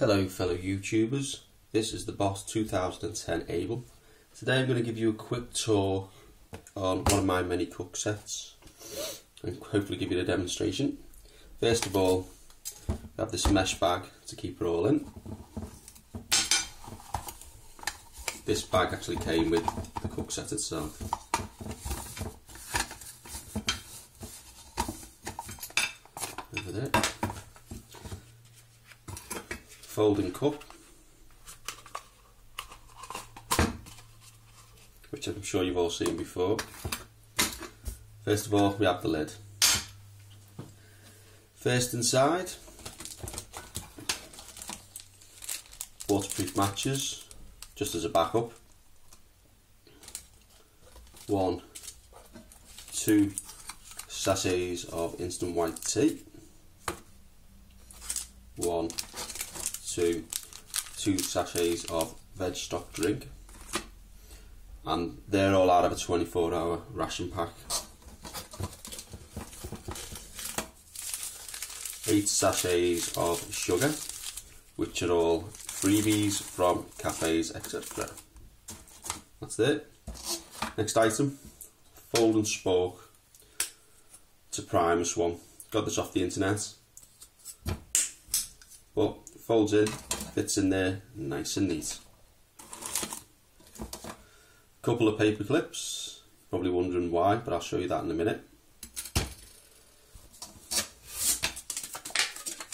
Hello fellow YouTubers, this is the Boss 2010 Able. Today I'm going to give you a quick tour on one of my many cook sets and hopefully give you a demonstration. First of all, we have this mesh bag to keep it all in. This bag actually came with the cook set itself. Over there. Folding cup. Which I'm sure you've all seen before. First of all, we have the lid. First inside, waterproof matches, just as a backup. One, two sachets of instant white tea. One, two, two sachets of veg stock drink. And they're all out of a 24 hour ration pack. Eight sachets of sugar, which are all freebies from cafes, etc. That's it. Next item, fold and spork to Primus one. Got this off the internet. But folds in, fits in there nice and neat. Couple of paper clips, probably wondering why, but I'll show you that in a minute.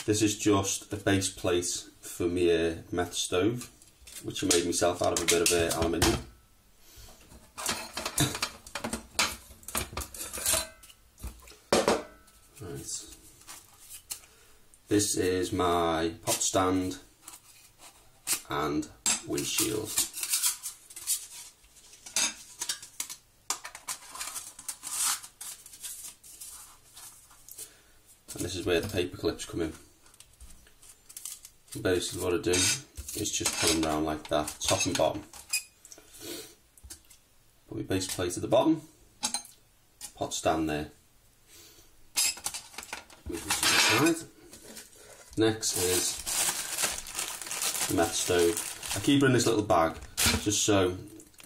This is just a base plate for my uh, meth stove, which I made myself out of a bit of uh, aluminium. right. This is my pot stand and windshield. And this is where the paper clips come in basically what I do is just put them down like that, top and bottom. Put my base plate at the bottom, pot stand there. Move this to the side. Next is the meth stove. I keep it in this little bag just so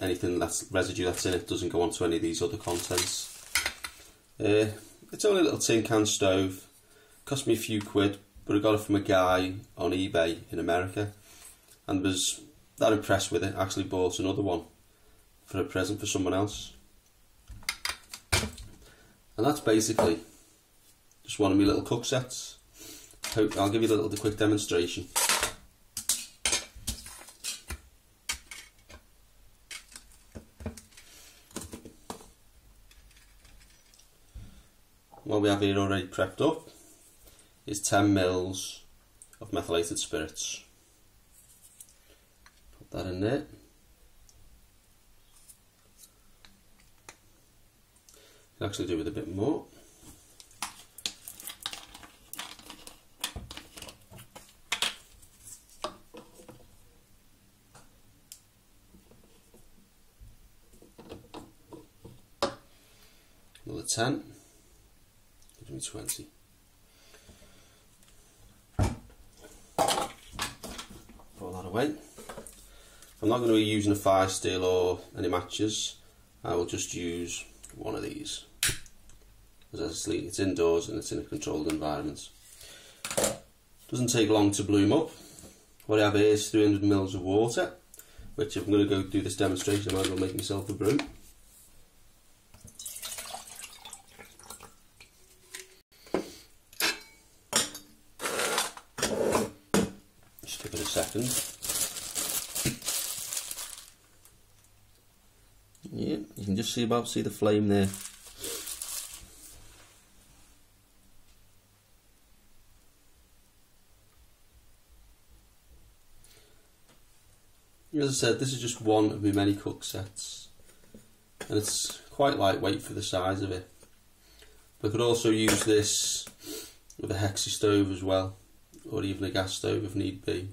anything that's residue that's in it doesn't go onto any of these other contents. Uh, it's only a little tin can stove, cost me a few quid, but I got it from a guy on eBay in America and was that impressed with it. Actually bought another one for a present for someone else. And that's basically just one of my little cook sets. I'll give you a little quick demonstration. What we have here already prepped up is 10 mils of methylated spirits. Put that in there. Can actually do with a bit more. Another 10, gives me 20. away. I'm not going to be using a fire steel or any matches. I will just use one of these. As I say, it's indoors and it's in a controlled environment. Doesn't take long to bloom up. What I have here is 300 mils of water, which if I'm going to go do this demonstration, I might as well make myself a brew. Just give it a second. Yeah, you can just see about see the flame there. As I said, this is just one of my many cook sets, and it's quite lightweight for the size of it. But I could also use this with a hexi stove as well, or even a gas stove if need be.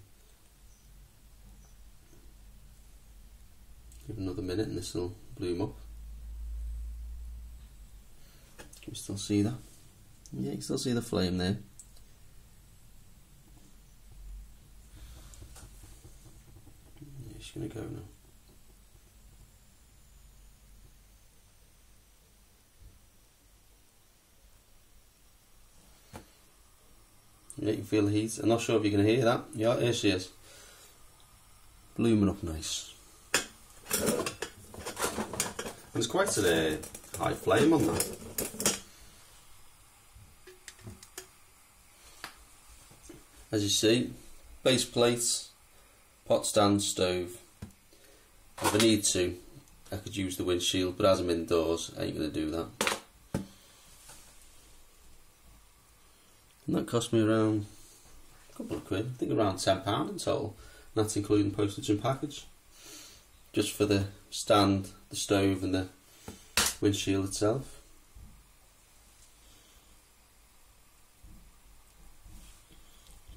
Give another minute and this will bloom up. Can you still see that? Yeah, you can still see the flame there. It's going to go now. Yeah, you feel the heat. I'm not sure if you can hear that. Yeah, here she is. Blooming up nice. There's quite a uh, high flame on that. As you see, base plate, pot stand, stove. If I need to, I could use the windshield, but as I'm indoors, I ain't going to do that. And that cost me around a couple of quid, I think around £10 in total. And that's including postage and package. Just for the stand, the stove and the windshield itself.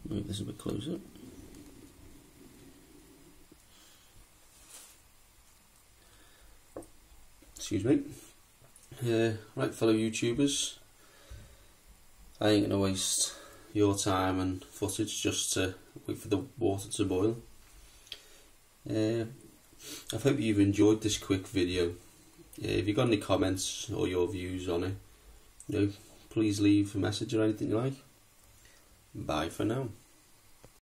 Move this a bit closer. Excuse me. Uh, right, fellow YouTubers, I ain't gonna waste your time and footage just to wait for the water to boil. Uh, I hope you've enjoyed this quick video. Uh, if you've got any comments or your views on it, you know, please leave a message or anything you like. Bye for now.